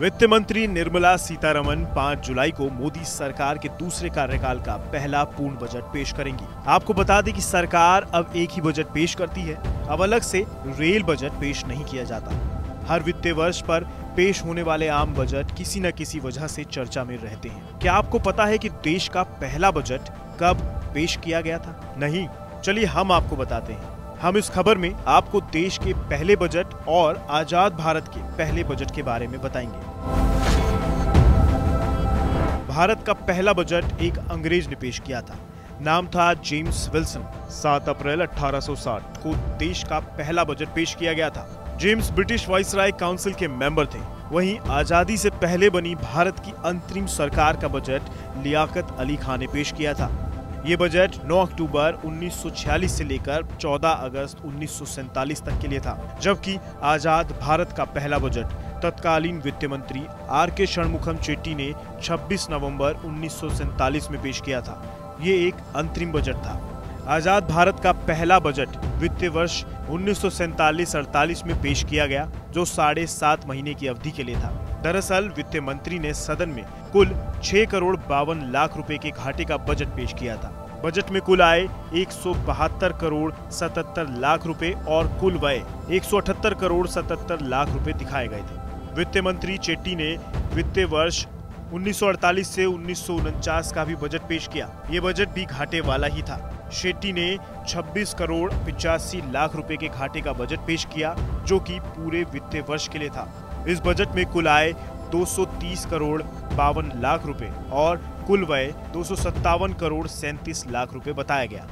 वित्त मंत्री निर्मला सीतारमन 5 जुलाई को मोदी सरकार के दूसरे कार्यकाल का पहला पूर्ण बजट पेश करेंगी। आपको बता दें कि सरकार अब एक ही बजट पेश करती है, अब अलग से रेल बजट पेश नहीं किया जाता। हर वित्तीय वर्ष पर पेश होने वाले आम बजट किसी न किसी वजह से चर्चा में रहते हैं। क्या आपको पता है कि देश का पहला बजट कब पेश किया गया था? नहीं, चलिए हम आपको बताते हैं। हम इस खबर में आपको देश के पहले बजट और आज़ाद भारत के पहले बजट के बारे में बताएँगे। भारत का पहला बजट एक अंग्रेज़ ने पेश किया था। नाम था जेम्स विल्सन। 7 अप्रैल 1860 को देश का पहला बजट पेश किया गया था। जेम्स ब्रिटिश वाइसराय काउंसिल के मेंबर थे। वहीं आज़ादी से पहले बनी भारत की अंतरिम सरकार का बजट लियाकत अली खान ने पेश किया था। ये बजट 9 अक्टूबर 1946 से लेकर 14 अगस्त उन्नीस तक के लिए था, जबकि आज़ाद भारत का पहला बजट, तत्कालीन वित्त मंत्री आर के षणमुखम चेट्टी ने 26 नवंबर उन्नीस सौ सैंतालीस में पेश किया था। ये एक अंतरिम बजट था। आज़ाद भारत का पहला बजट वित्तीय वर्ष उन्नीस अड़तालीस में पेश किया गया, जो साढ़े सात महीने की अवधि के लिए था। दरअसल वित्त मंत्री ने सदन में कुल छह करोड़ बावन लाख रुपए के घाटे का बजट पेश किया था। बजट में कुल आय एक सौ बहत्तर करोड़ 77 लाख रुपए और कुल व्यय एक सौ अठहत्तर करोड़ 77 लाख रुपए दिखाए गए थे। वित्त मंत्री चेट्टी ने वित्तीय वर्ष 1948 से उन्नीस सौ उनचास का भी बजट पेश किया। ये बजट भी घाटे वाला ही था। शेट्टी ने 26 करोड़ पिचासी लाख रुपए के घाटे का बजट पेश किया, जो कि पूरे वित्तीय वर्ष के लिए था। इस बजट में कुल आय 230 करोड़ बावन लाख रुपए और कुल व्यय दो सौ सत्तावन करोड़ सैंतीस लाख रुपए बताया गया।